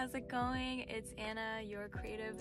how's it going? It's Anna, your creative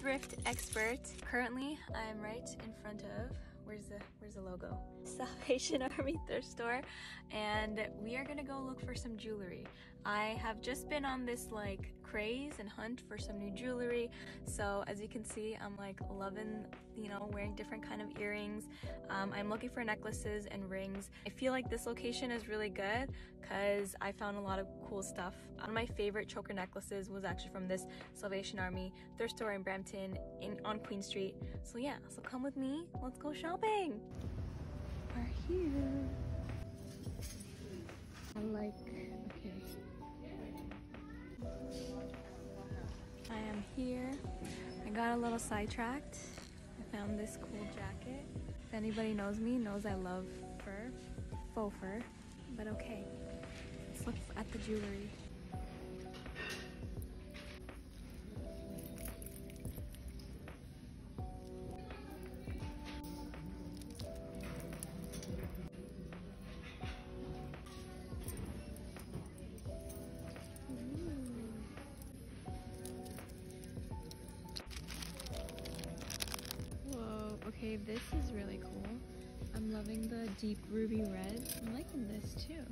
thrift expert. Currently, I'm right in front of where's the where's the logo? Salvation army thrift store. And we are gonna go look for some jewelry. I have just been on this like craze and hunt for some new jewelry. So as you can see i'm like loving you know wearing different kind of earrings. Um, i'm looking for necklaces and rings. I feel like this location is really good because i found a lot of cool stuff. One of my favorite choker necklaces was actually from this salvation army thrift store in brampton in on queen street. So yeah so come with me. Let's go shop shopping. We're here. I like, okay. I am here. I got a little sidetracked. I found this cool jacket. If anybody knows me, knows I love fur, faux fur, but okay. Let's look at the jewelry. Okay, this is really cool. I'm loving the deep ruby red. I'm liking this too.